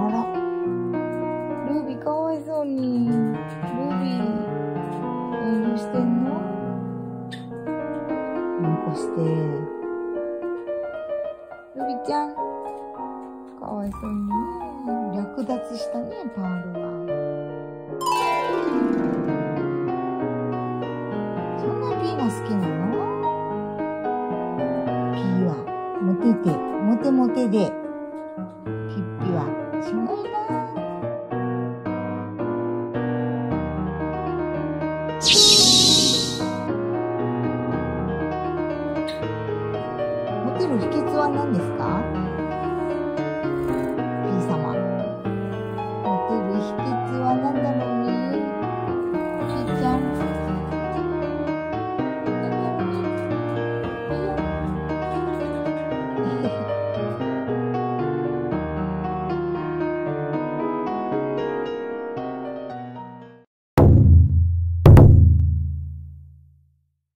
あら。ルービーかわいそうに。ルービー、遠慮してんの？残して。ルビちゃん。かわいそうにね。略奪したね、パールは。そんなピーが好きなの？ピーは、モテて、モテモテで、ピッピは、モテる秘訣は何ですか ?P 様モテる秘訣は何だろうね P ちゃん